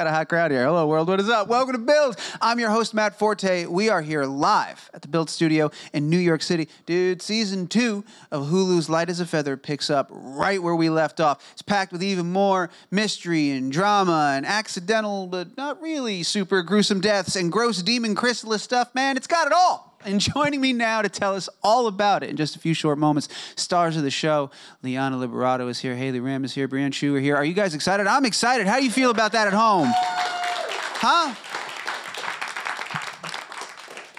Got a hot crowd here. Hello, world. What is up? Welcome to Build. I'm your host, Matt Forte. We are here live at the Build Studio in New York City. Dude, season two of Hulu's Light as a Feather picks up right where we left off. It's packed with even more mystery and drama and accidental, but not really super gruesome deaths and gross demon chrysalis stuff. Man, it's got it all. And joining me now to tell us all about it in just a few short moments, stars of the show, Liana Liberato is here, Haley Ramm is here, Brianne are here. Are you guys excited? I'm excited. How do you feel about that at home? Huh?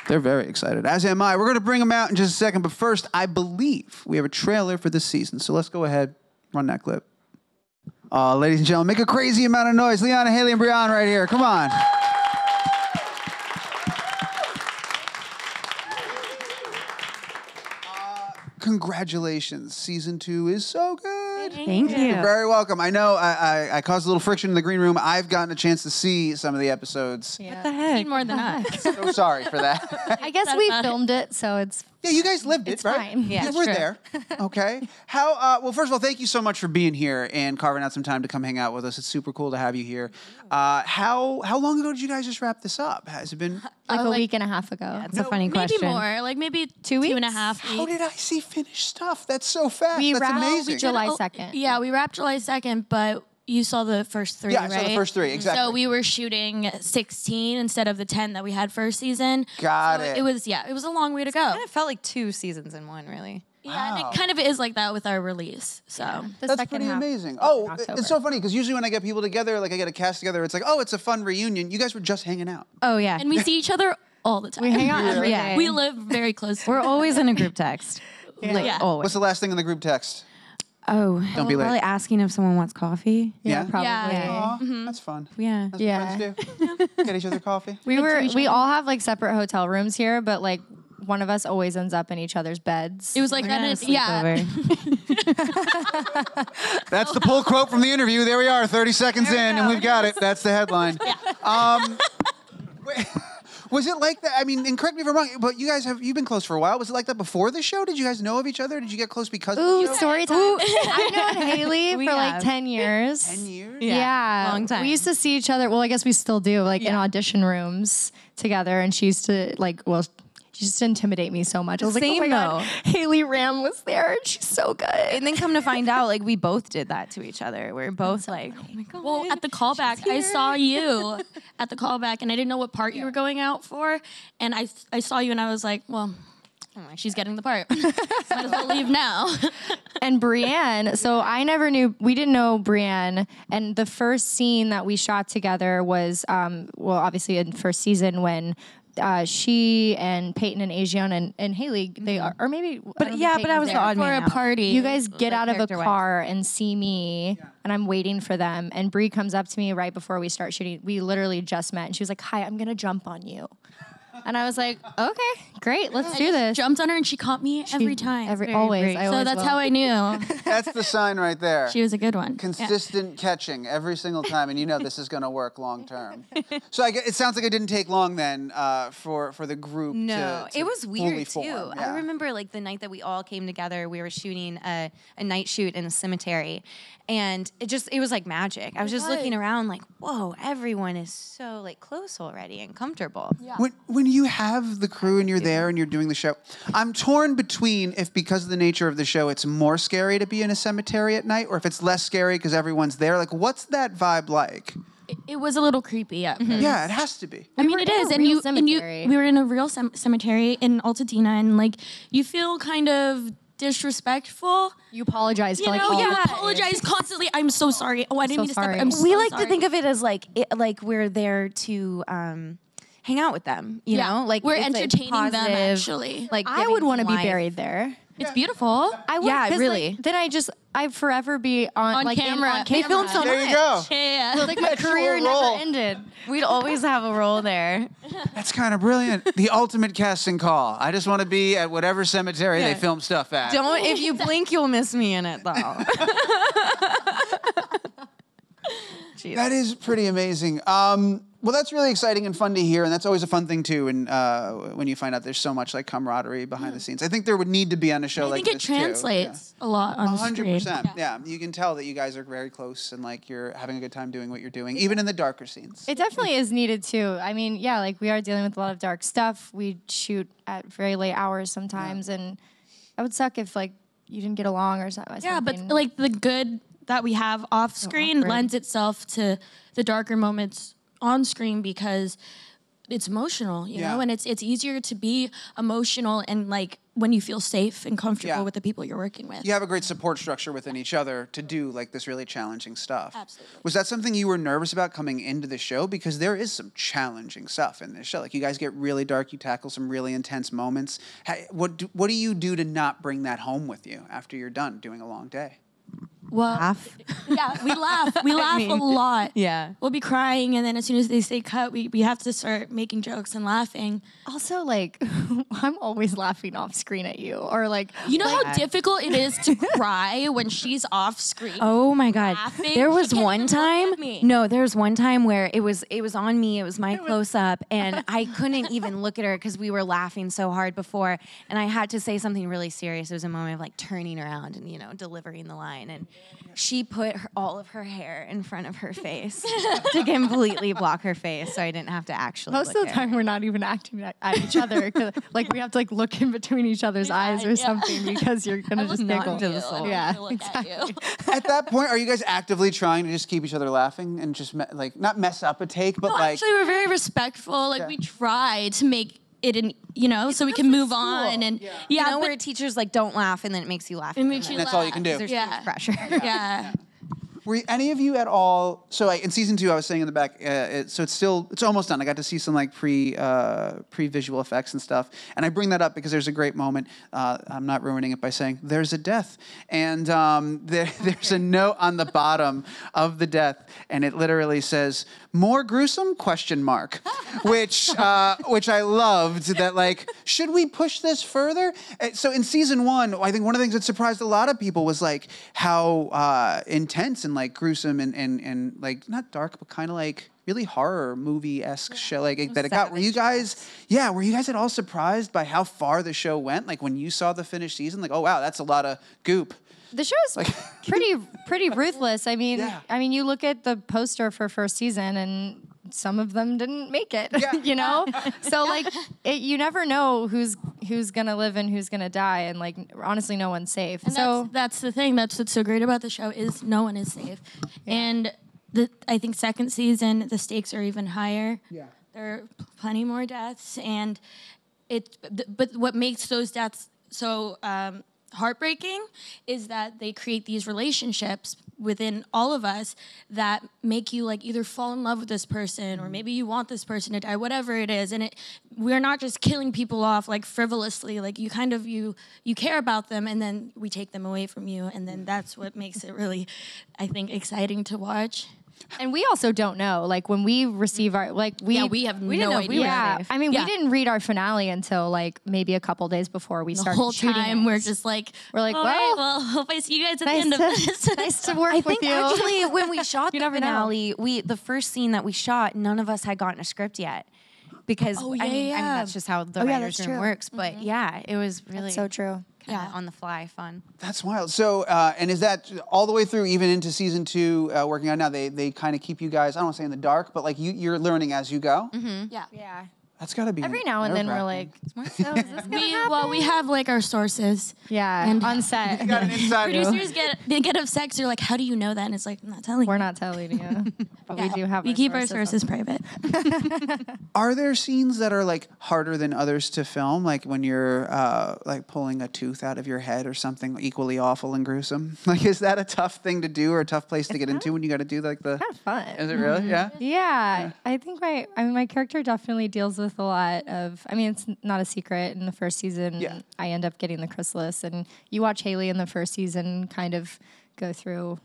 They're very excited, as am I. We're going to bring them out in just a second, but first, I believe we have a trailer for this season. So let's go ahead, run that clip. Uh, ladies and gentlemen, make a crazy amount of noise. Liana, Haley, and Brianne right here. Come on. Congratulations. Season two is so good. Thank you. You're very welcome. I know I, I, I caused a little friction in the green room. I've gotten a chance to see some of the episodes. What the heck? Seen more than us. So sorry for that. I guess we filmed it, so it's yeah, you guys lived it, It's right? fine. Yeah, you were true. there. Okay. How? Uh, well, first of all, thank you so much for being here and carving out some time to come hang out with us. It's super cool to have you here. Uh, how how long ago did you guys just wrap this up? Has it been? like Uh, a like- week and a half ago. That's a funny maybe question. Maybe more, like maybe Two two and a weeks? half. How did I see finished stuff? That's so fast. We That's wrapped- amazing. July Oh, 2nd. Yeah, we wrapped July second, but you saw the first three, Yeah, I right? saw the first three, exactly. So we were shooting sixteen instead of the ten that we had first season. Got So it. It was yeah, it was a long way to go. Kind of felt like two seasons in one, really. Yeah, and it kind of is like that with our release. So The That's pretty amazing. Oh, October. it's so funny because usually when I get people together, like I get a cast together, it's like, oh, it's a fun reunion. You guys were just hanging out. Oh yeah. and we see each other all the time. We hang out every Yeah. day. We live very close. We're always in a group text. Like Yeah. always. What's the last thing in the group text? Oh, Don't be late. Probably asking if someone wants coffee. Yeah? probably. Yeah. Aw, that's fun. Yeah. That's Yeah. friends do. Get each other coffee. We were we all have like separate hotel rooms here, but like one of us always ends up in each other's beds. it was like We're that. gonna in- sleep yeah. That's the pull quote from the interview. There we are, 30 seconds in, and we've got it. That's the headline. Um, wait, was it like that? I mean, and correct me if I'm wrong, but you guys have you've been close for a while. Was it like that before the show? Did you guys know of each other? Did you get close because of Ooh, the show? story time. I've known Haley We for like 10 years. Ten years. Yeah, long time. We used to see each other. Well, I guess we still do, like in audition rooms together. And she used to like, well, she to intimidate me so much. I was like, oh Same my god, Haley Ramm was there. and She's so good. And then come to find out, like we both did that to each other. We're both like, oh my god. Well, at the callback, I saw you at the callback, and I didn't know what part you were going out for. And I, I saw you, and I was like, well, she's getting the part. Might as well leave now. and Brianne. So I never knew. We didn't know Brianne. And the first scene that we shot together was, um, well, obviously in first season when. Uh, she and Peyton and Asian and, and Haley, they are, or maybe, but yeah, but I was the odd for man a out. party. You guys get out of a character-wise. car and see me, and I'm waiting for them. And Brie comes up to me right before we start shooting. We literally just met, and she was like, "Hi, I'm gonna jump on you." And I was like, "Okay, great, let's do this." jumped on her, and she caught me every time. Every always. brave. I so always that's will. how I knew That's the sign right there. she was a good one. Yeah. Consistent catching every single time, and you know this is going to work long term. So I, gue- it sounds like it didn't take long then uh, for for the group. No, to, to it was fully weird too. form. I Yeah. remember like the night that we all came together. We were shooting a, a night shoot in a cemetery, and it just it was like magic. I was just looking around like, whoa, everyone is so like close already and comfortable. Yeah. When, when you have the crew and you're there and you're doing the show, I'm torn between if because of the nature of the show, it's more scary to be in a cemetery at night, or if it's less scary because everyone's there. Like, what's that vibe like? It, it was a little creepy at mm-hmm. first. Yeah, it has to be. I mean, were it in a is, and real you, and you, cemetery. we were in a real cem- cemetery in Altadena, and like you feel kind of disrespectful. You apologize You to like know, all you the apologize constantly. I'm so sorry. Oh, I didn't So mean to sorry. step. I'm so we like sorry. to think of it as like it, like we're there to um, hang out with them. You Yeah, know, like we're it's, entertaining them, positive, actually. Like I giving would want to be life. buried there. It's beautiful. I would, Yeah, 'cause, like, really. then I just, I'd forever be on, On like, in- camera. on They camera. filmed so There you go. Yeah. Like my career role. never ended. We'd always have a role there. That's kind of brilliant. the ultimate casting call. I just want to be at whatever cemetery they film stuff at. Don't if you blink, you'll miss me in it though. That is pretty amazing. Um, Well, that's really exciting and fun to hear, and that's always a fun thing too. And uh, when you find out there's so much like camaraderie behind the scenes, I think there would need to be on a show like this. I think it this too. Yeah. translates a lot on hundred screen. percent. Yeah, you can tell that you guys are very close and like you're having a good time doing what you're doing, even in the darker scenes. It definitely is needed too. I mean, yeah, like we are dealing with a lot of dark stuff. We shoot at very late hours sometimes, and that would suck if like you didn't get along or something. Yeah, but like the good that we have off screen awkward. lends itself to the darker moments on screen because it's emotional, you Yeah. know, and it's it's easier to be emotional and like when you feel safe and comfortable Yeah. with the people you're working with. you have a great support structure within each other to do like this really challenging stuff. Absolutely. Was that something you were nervous about coming into the show? Because there is some challenging stuff in this show. Like you guys get really dark, you tackle some really intense moments. Ha- What do, what do you do to not bring that home with you after you're done doing a long day? Well, Laugh. yeah, we laugh. We laugh mean, a lot. yeah. We'll be crying, and then as soon as they say cut, we, we have to start making jokes and laughing. also like I'm always laughing off screen at you, or like You know how difficult it is to cry when she's off screen. Oh my god. laughing. There was one even look at time. No, there was one time where it was it was on me. It was my close up and I couldn't even look at her cuz we were laughing so hard before and I had to say something really serious. It was a moment of like turning around and you know, delivering the line and she put her, all of her hair in front of her face to completely block her face so I didn't have to actually most of the her. time we're not even acting at, at each other. 'cause, like we have to like look in between each other's eyes or yeah. something because you're gonna just not giggle. into the soul. Yeah, To look at you. At that point, are you guys actively trying to just keep each other laughing and just me- like not mess up a take, but No, like actually, we're very respectful. Like Yeah. we try to make it an you know so we can move on and yeah, you know but where teachers like don't laugh and then it makes you laugh. it makes you that. That's all you can do. There's Yeah. huge pressure. Yeah. Were any of you at all? So like, in season two, I was saying in the back. Uh, it, so it's still it's almost done. I got to see some like pre uh, pre visual effects and stuff. And I bring that up because there's a great moment. Uh, I'm not ruining it by saying there's a death, and um, there, there's a note on the bottom of the death, and it literally says "more gruesome?" question mark, which uh, which I loved. That like should we push this further? Uh, So in season one, I think one of the things that surprised a lot of people was like how uh, intense and like gruesome and, and and like not dark, but kind of like really horror movie esque show like that it got. Were you guys? Yeah, were you guys at all surprised by how far the show went? Like when you saw the finished season, like oh wow, that's a lot of goop. The show's pretty pretty ruthless. I mean, Yeah. I mean, you look at the poster for first season, and some of them didn't make it. Yeah. you know, so like, it, you never know who's who's gonna live and who's gonna die, and like, honestly, no one's safe. And so that's, that's the thing. That's what's so great about the show is no one is safe. And the I think second season the stakes are even higher. Yeah. There are plenty more deaths, and it. But what makes those deaths so um, heartbreaking is that they create these relationships within all of us that make you like either fall in love with this person or mm-hmm. maybe you want this person to die whatever it is. And it we're not just killing people off like frivolously. Like you kind of you you care about them and then we take them away from you. And then mm-hmm. that's what makes it really i think exciting to watch and we also don't know. Like when we receive our like we Yeah, we have didn't no know we were yeah. safe. I mean, Yeah. we didn't read our finale until like maybe a couple days before we the started whole shooting. time it. we're just like We're like, "All right, well, well hope i see you guys at nice the end to, of this nice to work I with think you. actually when we shot the never know. finale, we the first scene that we shot, none of us had gotten a script yet. Because Oh, I, yeah, mean, I mean yeah. that's just how the Oh, writers that's room true. works. But mm-hmm. yeah, it was really so true. Kinda Yeah. on the fly fun. That's wild. So, uh, and is that all the way through, even into season two, uh, working on now? They they kind of keep you guys. I don't want to say in the dark, but like you you're learning as you go. Mm-hmm. yeah Yeah. That's got to be Every now and then we're nerve-wracking. like, so is this gonna we, happen? well we have like our sources yeah, and- on set. You got an inside. producers get they get upset 'cause they're like how do you know that and it's like i'm not telling We're you not telling you, but we do have. we our keep our sources. sources private Are there scenes that are like harder than others to film? Like when you're uh, like pulling a tooth out of your head or something equally awful and gruesome. Like, is that a tough thing to do or a tough place to get into when you got to do like the? Kind of fun. Is it really? Yeah. Yeah, I think my I mean my character definitely deals with a lot of. I mean, it's not a secret. In the first season, Yeah. I end up getting the chrysalis, and you watch Haley in the first season kind of go through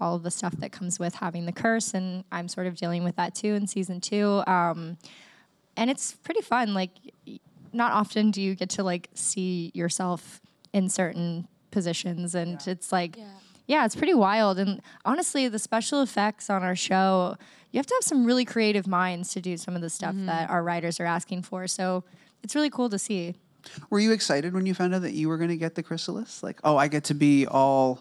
all of the stuff that comes with having the curse, and I'm sort of dealing with that too in season two. Um, and it's pretty fun. Like, not often do you get to like see yourself in certain positions, and it's like yeah, it's pretty wild. And honestly, the special effects on our show, you have to have some really creative minds to do some of the stuff mm-hmm. that our writers are asking for. So it's really cool to see. Were you excited when you found out that you were going to get the chrysalis? Like, oh, I get to be all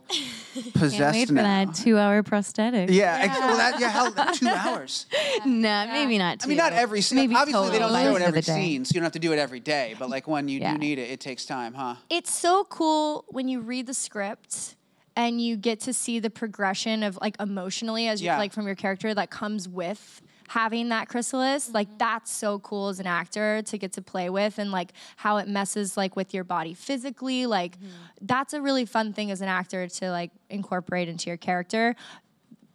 possessed Can't wait for now. that two-hour prosthetic. Yeah, ex- well, that, yeah, hell, two hours. no, maybe not. Two. I mean, not every scene. Maybe Obviously, they don't total. show it Most every scene, so you don't have to do it every day. But like when you Yeah. do need it, it takes time, huh? It's so cool when you read the script and you get to see the progression of like emotionally as you Yeah. like from your character that comes with having that chrysalis like mm-hmm. that's so cool as an actor to get to play with and like how it messes like with your body physically like mm-hmm. that's a really fun thing as an actor to like incorporate into your character.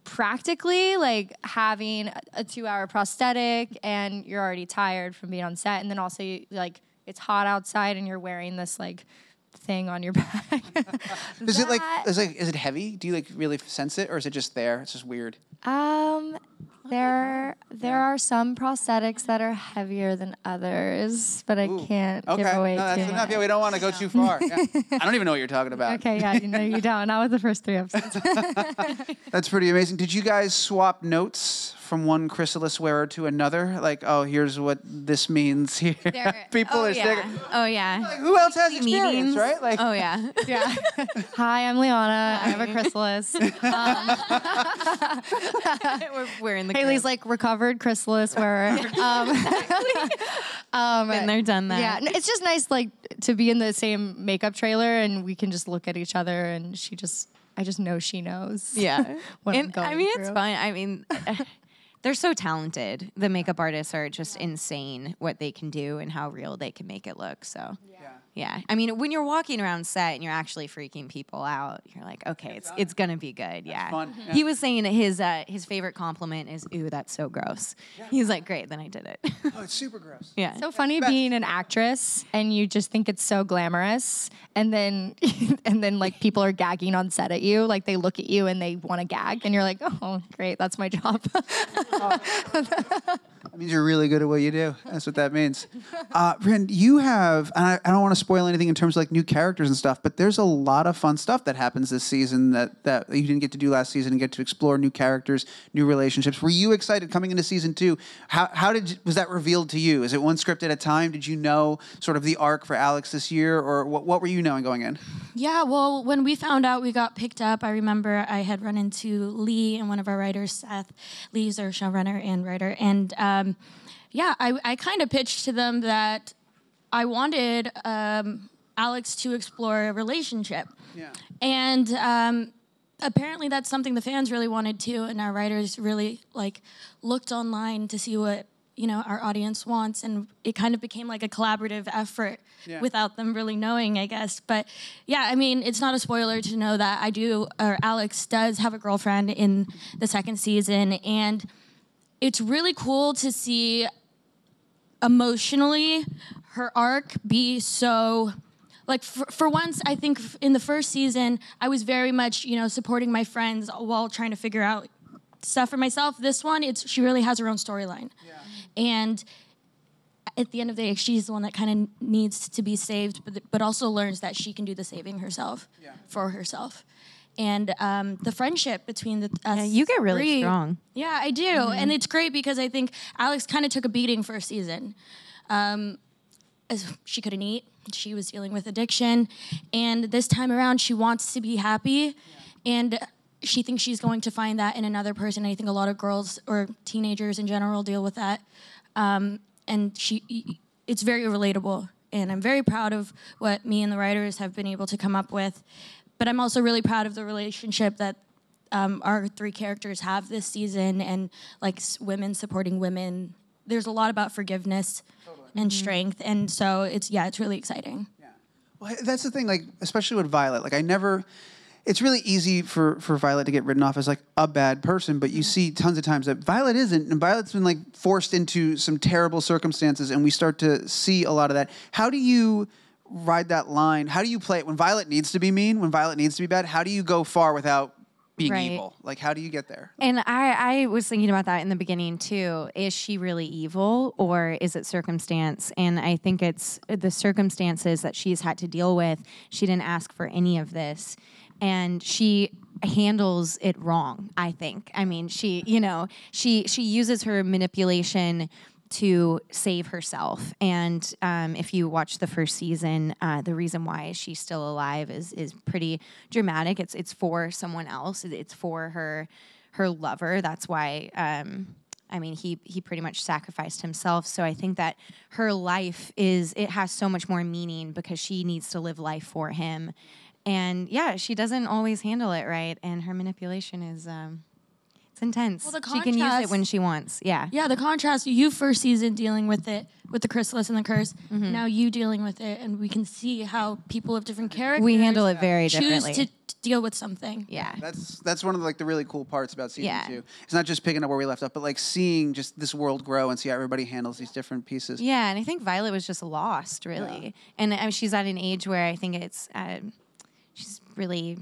Practically like having a- a two hour prosthetic and you're already tired from being on set and then also like it's hot outside and you're wearing this like thing on your back Is it like is like is it heavy? Do you like really sense it, or is it just there? It's just weird. um there there are some prosthetics that are heavier than others but i can't Okay, give away no, that's too enough. much Yeah, we don't want to go too far. Yeah. I don't even know what you're talking about. okay yeah you know you don't not with the first three episodes That's pretty amazing. Did you guys swap notes from one chrysalis wearer to another? Like, oh, here's what this means here. People oh, are yeah. saying, Oh yeah. like, who else has experience, Meetings. right? Like, oh yeah. yeah hi i'm liana i have a chrysalis we're, we're in the. Haley's like recovered chrysalis wearer. Um, um, Been there, done that. Yeah, it's just nice like to be in the same makeup trailer and we can just look at each other and she just, I just know she knows. Yeah. what I'm And, I going mean, it's fine. I mean, they're so talented. The makeup artists are just insane what they can do and how real they can make it look. So. Yeah. I mean, when you're walking around set and you're actually freaking people out, you're like, okay, it's it's gonna be good. Yeah. fun, yeah. He was saying his uh, his favorite compliment is, "Ooh, that's so gross." He's like, "Great, then I did it." oh, it's super gross. yeah. So funny being an actress and you just think it's so glamorous and then and then like people are gagging on set at you like they look at you and they want to gag and you're like oh great that's my job That means you're really good at what you do. That's what that means. Uh, you have, and I, I don't want to spoil anything in terms of like new characters and stuff, but there's a lot of fun stuff that happens this season that, that you didn't get to do last season and get to explore new characters, new relationships. Were you excited coming into season two? How, how did, was that revealed to you? Is it one script at a time? Did you know sort of the arc for Alex this year or what, what were you knowing going in? Yeah, well, when we found out we got picked up, I remember I had run into Lee and one of our writers, Seth. Lee's our showrunner and writer. And um, yeah, I, I kind of pitched to them that I wanted um, Alex to explore a relationship. Yeah. And um, apparently that's something the fans really wanted too, and our writers really like looked online to see what you know our audience wants, and it kind of became like a collaborative effort Yeah. without them really knowing, I guess. But yeah, I mean, it's not a spoiler to know that I do, or Alex does have a girlfriend in the second season, and it's really cool to see emotionally her arc be so like for, for once i think in the first season i was very much you know supporting my friends while trying to figure out stuff for myself. This one it's she really has her own storyline. And at the end of the day she's the one that kind of needs to be saved but, but also learns that she can do the saving herself for herself and um, the friendship between the us Yeah, you get really three- strong. yeah, I do. And it's great because I think Alex kind of took a beating for a season. Um, as she couldn't eat, she was dealing with addiction. And this time around, she wants to be happy. And she thinks she's going to find that in another person. I think a lot of girls or teenagers in general deal with that. Um, and she, it's very relatable. And I'm very proud of what me and the writers have been able to come up with. But I'm also really proud of the relationship that um, our three characters have this season and like s- women supporting women. There's a lot about forgiveness and strength. And so it's, yeah, it's really exciting. Yeah. Well, that's the thing, like especially with Violet. Like I never. It's really easy for for Violet to get written off as like a bad person, but you see tons of times that Violet isn't, and Violet's been like forced into some terrible circumstances, and we start to see a lot of that. How do you ride that line? How do you play it when Violet needs to be mean, when Violet needs to be bad? How do you go far without being Right. evil? Like how do you get there? And I, I was thinking about that in the beginning too. Is she really evil or is it circumstance? And I think it's the circumstances that she's had to deal with. She didn't ask for any of this, and she handles it wrong. I think. I mean, she, you know, she she uses her manipulation to save herself. And um, if you watch the first season, uh, the reason why she's still alive is is pretty dramatic. It's it's for someone else. It's for her her lover. That's why. Um, I mean, he he pretty much sacrificed himself. So I think that her life is it has so much more meaning because she needs to live life for him. And yeah, she doesn't always handle it right, and her manipulation is um, it's intense. Well, the she can use it when she wants. Yeah. Yeah, the contrast, you first season dealing with it, with the chrysalis and the curse, now you dealing with it, and we can see how people of different characters We handle it very choose differently. to, to deal with something. yeah. That's that's one of the, like the really cool parts about season Yeah. two. It's not just picking up where we left off, but like seeing just this world grow and see how everybody handles these different pieces. Yeah, and I think Violet was just lost, really. And I mean, she's at an age where I think it's um, she's really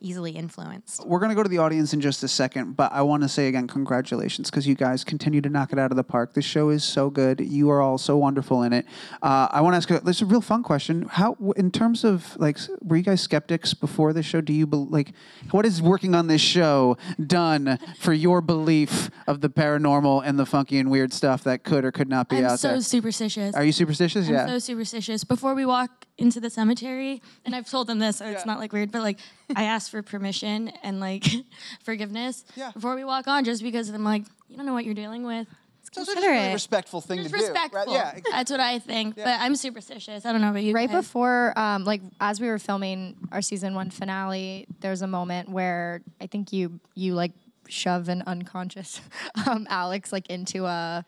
easily influenced. We're going to go to the audience in just a second, but I want to say again, congratulations, because you guys continue to knock it out of the park. This show is so good. You are all so wonderful in it. Uh, I want to ask you, this is a real fun question. How, in terms of like, were you guys skeptics before this show? Do you bel like, what is working on this show done for your belief of the paranormal and the funky and weird stuff that could or could not be I'm out so there? superstitious. Are you superstitious? I'm yeah. so superstitious. Before we walk into the cemetery, and I've told them this, so it's not like weird, but like I ask for permission and like forgiveness Yeah. before we walk on, just because I'm like, you don't know what you're dealing with. So it's a consider really respectful thing Just to do. right? respectful. Yeah. exactly. That's what I think. But I'm superstitious. I don't know about you. right guys. before um, like as we were filming our season one finale there's a moment where i think you you like shove an unconscious um, alex like into a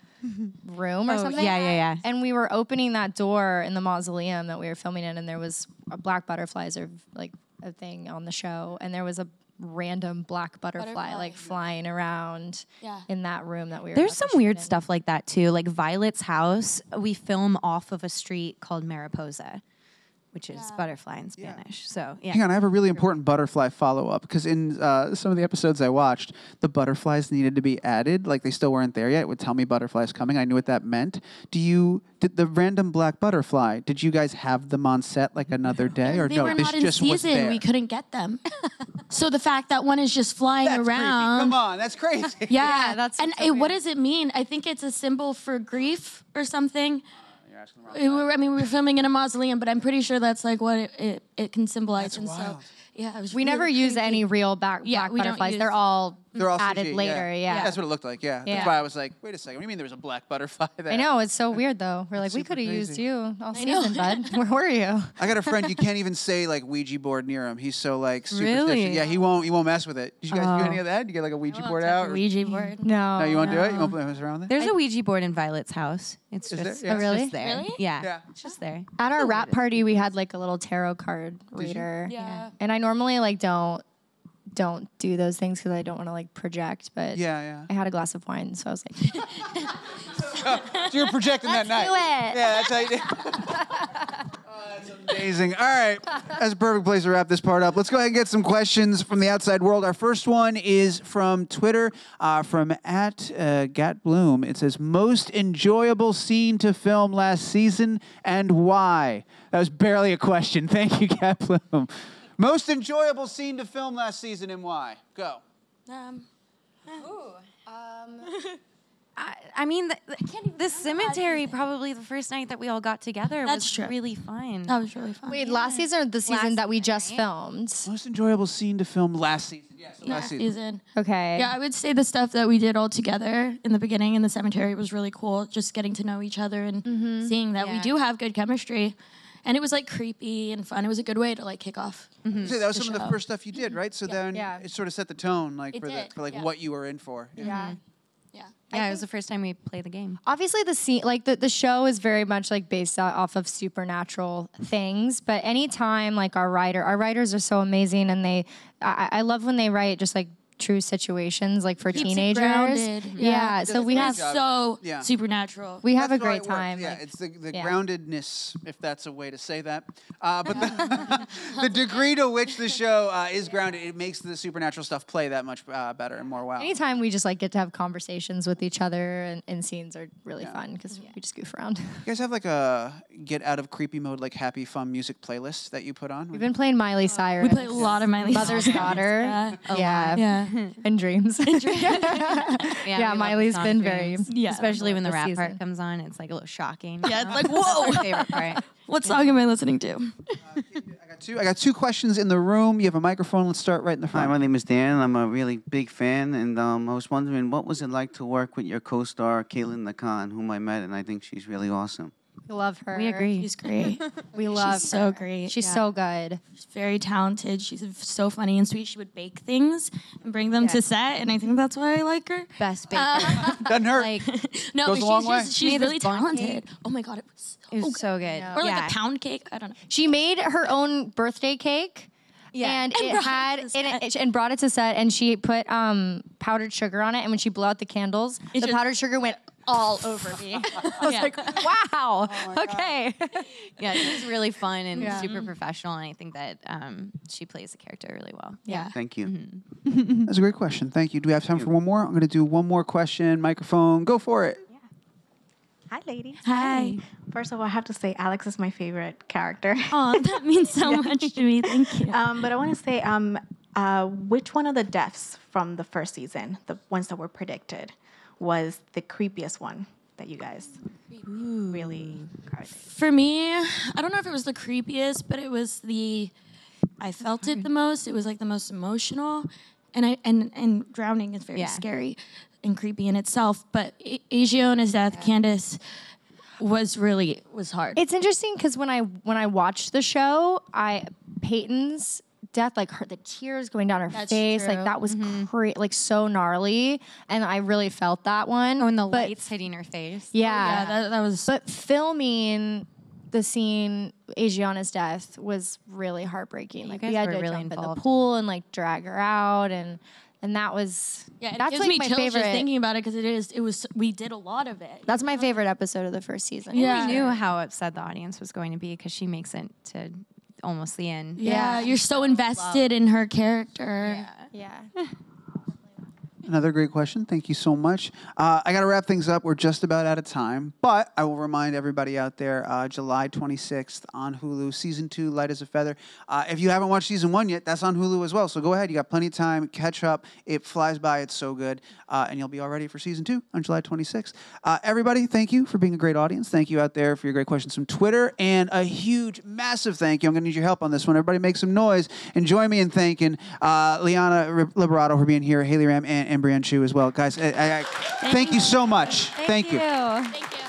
room or Oh, something yeah, yeah, yeah. and we were opening that door in the mausoleum that we were filming in and there was a black butterflies or like a thing on the show and there was a random black butterfly, Butterfly. like flying around Yeah. in that room that we were There's some weird in. stuff like that too. Like Violet's house, we film off of a street called Mariposa, which is butterfly in Spanish. So yeah. Hang on, I have a really important butterfly follow up because in uh, some of the episodes I watched, the butterflies needed to be added. Like they still weren't there yet. It would tell me butterflies coming. I knew what that meant. Do you did the random black butterfly? Did you guys have them on set like another day, or they no? were this not in just was season. there. We couldn't get them. so the fact that one is just flying That's creepy. around. Come on, that's crazy. Yeah, Yeah, that's and so it, what does it mean? I think it's a symbol for grief or something. It were- I mean, we were filming in a mausoleum, but I'm pretty sure that's like what it, it, it can symbolize. and wild. so, yeah, it was we really never use any real back, Yeah, black we don't butterflies. use- They're all They're all added CG, later. Yeah. That's what it looked like. Yeah. That's Yeah. why I was like, wait a second. What do you mean there was a black butterfly there? I know it's so weird though. We're like, we could have used you all know. season, bud. Where were you? I got a friend. You can't even say like Ouija board near him. He's so like superstitious. Really? Yeah, he won't. He won't mess with it. Did you guys do Oh. any of that? Did You get like a Ouija board out? a Ouija mm-hmm. board. No, no, you won't do it. You no. won't mess around with it. There's a Ouija board in Violet's house. It's Is there? just, Yeah. it's Oh, really? just there. Really? Yeah. Yeah. It's just there. At our Still wrap party, we had like a little tarot card reader. Yeah. And I normally like don't don't do those things because I don't want to like project. But Yeah, yeah. I had a glass of wine, so I was like, So you're projecting that night. do it. Yeah, that's how you do. that's amazing. All right, that's a perfect place to wrap this part up. Let's go ahead and get some questions from the outside world. Our first one is from Twitter, uh, from at uh, Gat Bloom. It says most enjoyable scene to film last season and why. That was barely a question. Thank you, Gat Bloom. Most enjoyable scene to film last season and why? Go. Um, Ooh. Um, I, I mean, the, the cemetery probably the first night that we all got together That's was true. really fun. that was really fun. wait, last season or the season Last that we just right? filmed? Most enjoyable scene to film last season. Yes, Yeah, last season. season. Okay. Yeah, I would say the stuff that we did all together in the beginning in the cemetery was really cool. Just getting to know each other and mm-hmm. seeing that we do have good chemistry. And it was like creepy and fun. It was a good way to like kick off. Mm-hmm. So that was the some of the first stuff you did, right? So then Yeah. it sort of set the tone, like It for the, for like yeah. what you were in for. Yeah. Yeah. Yeah, it was the first time we played the game. obviously the scene like the, the show is very much like based off of supernatural things but anytime like our writer our writers are so amazing and they I, I love when they write just like true situations, like for Keeps it teenagers. grounded. Yeah. Yeah. So we It's have so Yeah. supernatural. we have a That's why great time. Yeah, like- it's the, the yeah. groundedness, if that's a way to say that. Uh, but the, the degree to which the show uh, is grounded, it makes the supernatural stuff play that much uh, better and more wow. Anytime we just like get to have conversations with each other and, and scenes are really fun because we just goof around. You guys have like a get out of creepy mode, like happy fun music playlist that you put on? We've been playing Miley Cyrus. We play a lot of Miley Mother's Cyrus. Daughter. Yeah. Yeah. Yeah. And Dreams. Yeah, Yeah, we love the Miley's song been very- Yeah. especially when the this rap season. part comes on. It's like a little shocking. Yeah, it's like, That's whoa. my favorite part. What song am I listening to? I got two. I got two questions in the room. You have a microphone. Let's start right in the front. Hi, front. my name is Dan. I'm a really big fan, and um, I was wondering what was it like to work with your co-star Caitlin Nakan, whom I met, and I think she's really awesome. We love her. We agree. She's great. We love She's so her. great. She's Yeah. so good. She's very talented. She's so funny and sweet. She would bake things and bring them to set, and I think that's why I like her. Best baker. Doesn't hurt. like No, Goes but a long she's, way. just, she's Made really talented. cake. Oh my god, it was so, it was so good. or like yeah. a pound cake. I don't know. She made her own birthday cake. Yeah. And, And it brought it had and, it, and brought it to set, and she put um, powdered sugar on it. And when she blew out the candles, the just- powdered sugar went all over me. I was Yeah. like, "Wow, okay." yeah, she's really fun and Yeah. super professional, and I think that um, she plays the character really well. Yeah. Thank you. That's a great question. Thank you. Do we have time for one more? I'm going to do one more question. Microphone. Go for it. Hi, ladies. Hi. First of all, I have to say Alex is my favorite character. Oh, that means so much to me. Thank you. um, but I want to say, um, uh, which one of the deaths from the first season, the ones that were predicted, was the creepiest one that you guys really cried? For me, I don't know if it was the creepiest, but it was the I felt it the most. It was like the most emotional, and I and and drowning is very Yeah. scary and creepy in itself. But A- Ajiona's death, Candace, was really was hard. It's interesting because when I when I watched the show, I Peyton's death, like her the tears going down her That's face, true. like that was mm-hmm. cra- like so gnarly, and I really felt that one. Oh, and the But- lights hitting her face. yeah, oh, yeah, that, that was. But filming the scene, Adriana's death, was really heartbreaking. like we had were to really jump in the pool and like drag her out, and and that was yeah, it that's gives like me my chills favorite. just thinking about it because it is. It was. We did a lot of it. that's my favorite episode of the first season. Yeah. We knew how upset the audience was going to be because she makes it to almost the end. Yeah, Yeah. you're so invested in her character. Yeah. yeah. Another great question. Thank you so much. Uh, I got to wrap things up. We're just about out of time, but I will remind everybody out there uh, July 26th on Hulu, season two, Light as a Feather. Uh, if you haven't watched season one yet, that's on Hulu as well. So go ahead. You got plenty of time. Catch up. It flies by. It's so good. Uh, and you'll be all ready for season two on July 26th. Uh, everybody, thank you for being a great audience. Thank you out there for your great questions from Twitter. And a huge, massive thank you. I'm going to need your help on this one. Everybody make some noise and join me in thanking uh, Liana Liberato for being here, Haley Ramm, and, and Brianne Tju as well. Guys, I, I, I- thank, you so much. Thank, you. Thank you.